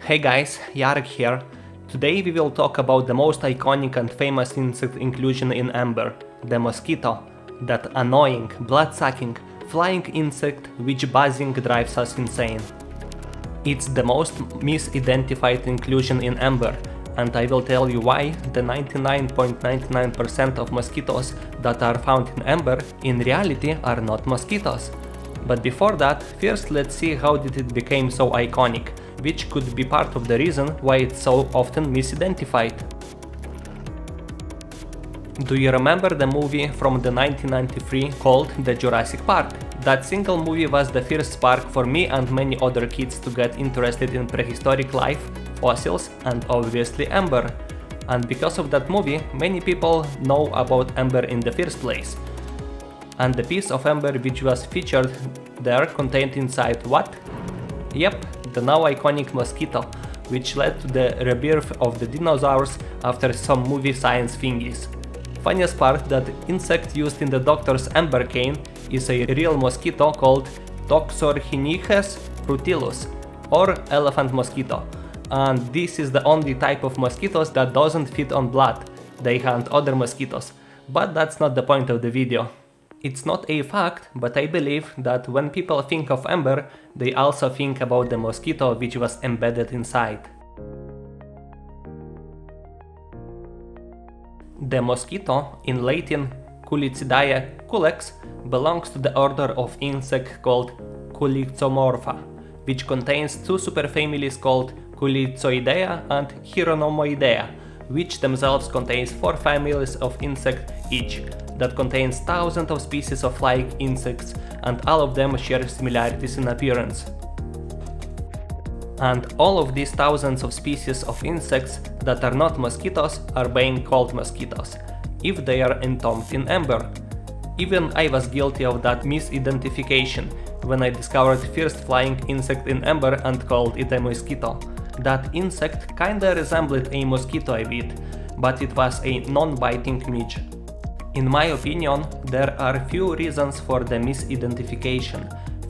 Hey guys, Jarek here. Today we will talk about the most iconic and famous insect inclusion in amber, the mosquito. That annoying, blood-sucking, flying insect which buzzing drives us insane. It's the most misidentified inclusion in amber, and I will tell you why the 99.99% .99 of mosquitoes that are found in amber in reality are not mosquitoes. But before that, first let's see how did it became so iconic, which could be part of the reason why it's so often misidentified. Do you remember the movie from the 1993 called The Jurassic Park? That single movie was the first spark for me and many other kids to get interested in prehistoric life, fossils and obviously amber. And because of that movie, many people know about amber in the first place. And the piece of amber which was featured there contained inside what? Yep, the now iconic mosquito, which led to the rebirth of the dinosaurs after some movie science thingies. Funniest part that insect used in the doctor's amber cane is a real mosquito called Toxorhynchus rutilus, or elephant mosquito. And this is the only type of mosquitoes that doesn't feed on blood, they hunt other mosquitoes. But that's not the point of the video. It's not a fact, but I believe that when people think of amber, they also think about the mosquito which was embedded inside. The mosquito, in Latin Culicidae culex, belongs to the order of insect called Culicomorpha, which contains two superfamilies called Culicoidea and Chironomoidea, which themselves contains four families of insect each, that contains thousands of species of flying insects and all of them share similarities in appearance. And all of these thousands of species of insects that are not mosquitoes are being called mosquitoes, if they are entombed in amber. Even I was guilty of that misidentification when I discovered first flying insect in amber and called it a mosquito. That insect kinda resembled a mosquito a bit, but it was a non-biting midge. In my opinion, there are few reasons for the misidentification.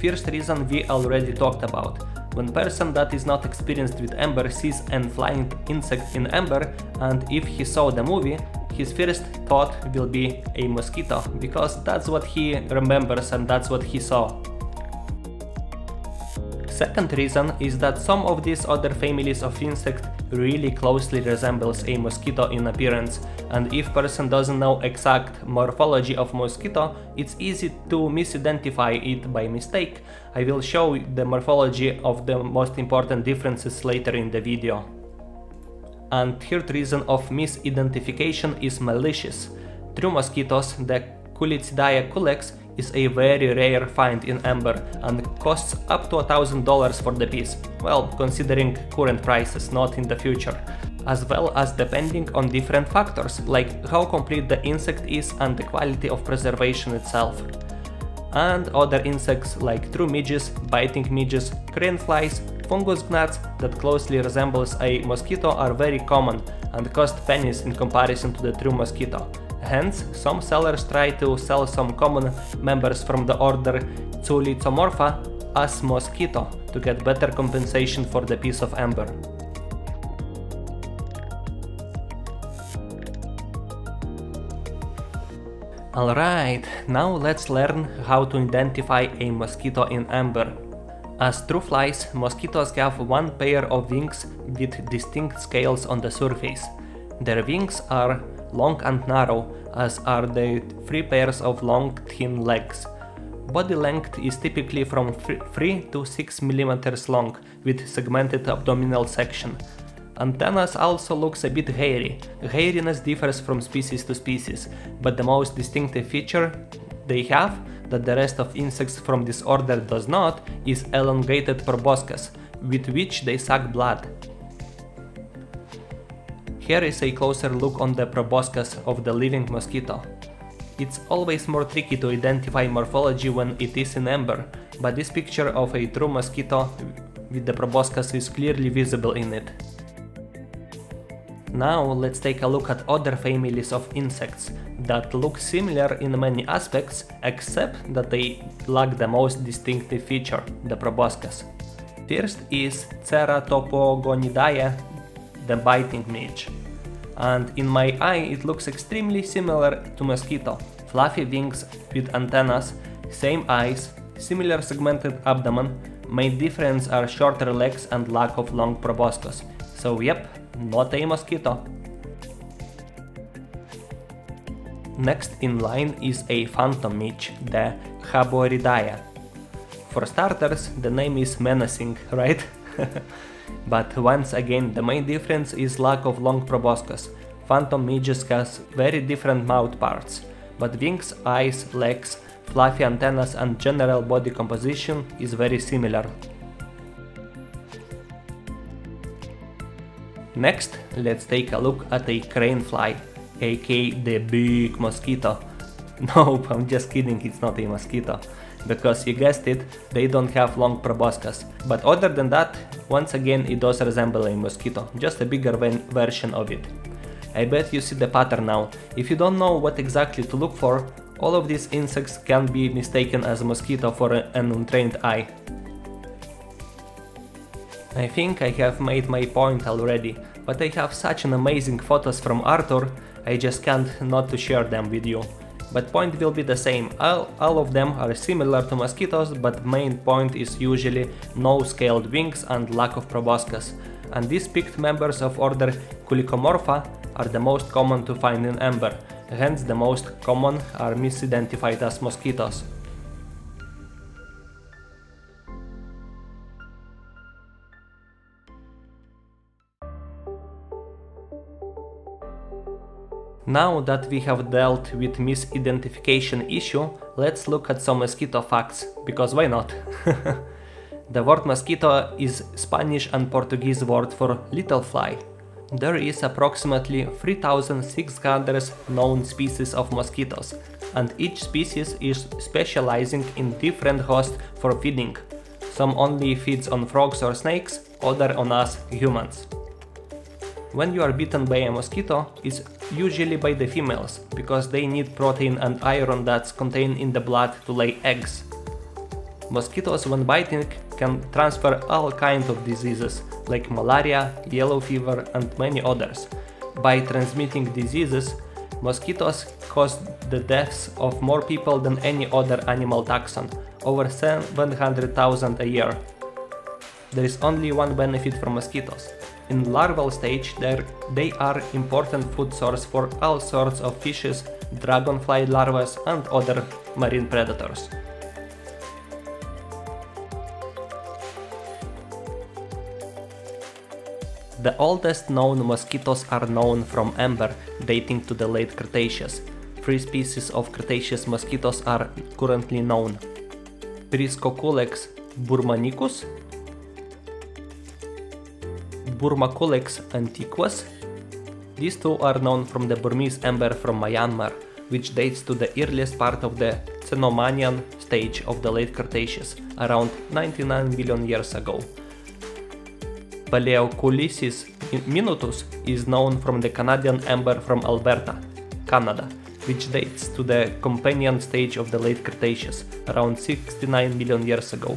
First reason we already talked about. When person that is not experienced with amber sees an flying insect in amber and if he saw the movie, his first thought will be a mosquito because that's what he remembers and that's what he saw. Second reason is that some of these other families of insects really closely resembles a mosquito in appearance, and if person doesn't know exact morphology of mosquito, it's easy to misidentify it by mistake. I will show the morphology of the most important differences later in the video. And third reason of misidentification is malicious. True mosquitoes, the Culicidae culex, is a very rare find in amber and costs up to $1000 for the piece, well, considering current prices, not in the future, as well as depending on different factors, like how complete the insect is and the quality of preservation itself. And other insects like true midges, biting midges, crane flies, fungus gnats that closely resembles a mosquito are very common and cost pennies in comparison to the true mosquito. Hence, some sellers try to sell some common members from the order Culicomorpha as mosquito to get better compensation for the piece of amber. Alright, now let's learn how to identify a mosquito in amber. As true flies, mosquitoes have one pair of wings with distinct scales on the surface. Their wings are long and narrow, as are the three pairs of long, thin legs. Body length is typically from 3 to 6 mm long, with segmented abdominal section. Antennas also looks a bit hairy. Hairiness differs from species to species, but the most distinctive feature they have, that the rest of insects from this order does not, is elongated proboscis, with which they suck blood. Here is a closer look on the proboscis of the living mosquito. It's always more tricky to identify morphology when it is in amber, but this picture of a true mosquito with the proboscis is clearly visible in it. Now let's take a look at other families of insects that look similar in many aspects except that they lack the most distinctive feature, the proboscis. First is Ceratopogonidae, the biting midge. And in my eye it looks extremely similar to mosquito. Fluffy wings with antennas, same eyes, similar segmented abdomen, main difference are shorter legs and lack of long proboscis. So yep, not a mosquito. Next in line is a phantom midge, the Chaoboridae. For starters, the name is menacing, right? But once again, the main difference is lack of long proboscis. Phantom midges has very different mouth parts, but wings, eyes, legs, fluffy antennas and general body composition is very similar. Next, let's take a look at a crane fly aka the big mosquito. Nope, I'm just kidding, it's not a mosquito. Because you guessed it, they don't have long proboscis. But other than that, once again it does resemble a mosquito, just a bigger version of it. I bet you see the pattern now. If you don't know what exactly to look for, all of these insects can be mistaken as a mosquito for an untrained eye. I think I have made my point already, but I have such an amazing photos from Artur I just can't not to share them with you. But point will be the same, all, all of them are similar to mosquitoes, but main point is usually no scaled wings and lack of proboscis. And these picked members of order Culicomorpha are the most common to find in amber, hence the most common are misidentified as mosquitoes. Now that we have dealt with misidentification issue, let's look at some mosquito facts, because why not? the word mosquito is Spanish and Portuguese word for little fly. There is approximately 3600 known species of mosquitoes, and each species is specializing in different hosts for feeding. Some only feeds on frogs or snakes, other on us humans. When you are bitten by a mosquito, it's usually by the females, because they need protein and iron that's contained in the blood to lay eggs. Mosquitoes when biting can transfer all kinds of diseases, like malaria, yellow fever and many others. By transmitting diseases, mosquitoes cause the deaths of more people than any other animal taxon, over 700,000 a year. There is only one benefit for mosquitoes, in larval stage, they are important food source for all sorts of fishes, dragonfly larvae and other marine predators. The oldest known mosquitoes are known from amber, dating to the late Cretaceous. Three species of Cretaceous mosquitoes are currently known. Priscoculex burmanicus, Burmaculex antiquus. These two are known from the Burmese amber from Myanmar, which dates to the earliest part of the Cenomanian stage of the late Cretaceous, around 99 million years ago. Paleoculicis minutus is known from the Canadian amber from Alberta, Canada, which dates to the Campanian stage of the late Cretaceous, around 69 million years ago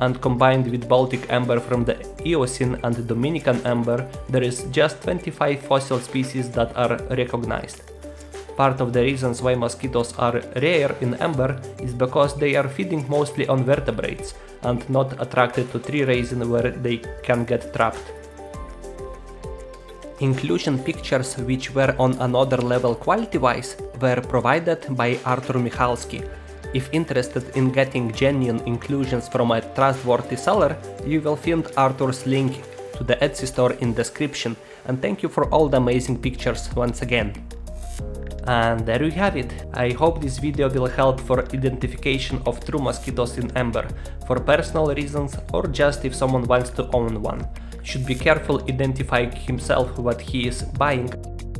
and combined with Baltic amber from the Eocene and Dominican amber, there is just 25 fossil species that are recognized. Part of the reasons why mosquitoes are rare in amber is because they are feeding mostly on vertebrates and not attracted to tree resin where they can get trapped. Inclusion pictures which were on another level quality-wise were provided by Artur Michalski, if interested in getting genuine inclusions from a trustworthy seller, you will find Artur's link to the Etsy store in description and thank you for all the amazing pictures once again. And there you have it. I hope this video will help for identification of true mosquitoes in Amber, for personal reasons or just if someone wants to own one. Should be careful identifying himself what he is buying,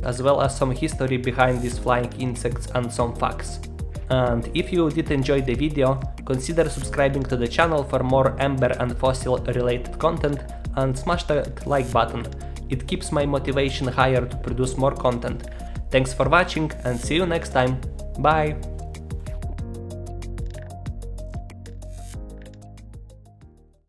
as well as some history behind these flying insects and some facts. And if you did enjoy the video, consider subscribing to the channel for more Amber and Fossil related content and smash that like button. It keeps my motivation higher to produce more content. Thanks for watching and see you next time. Bye!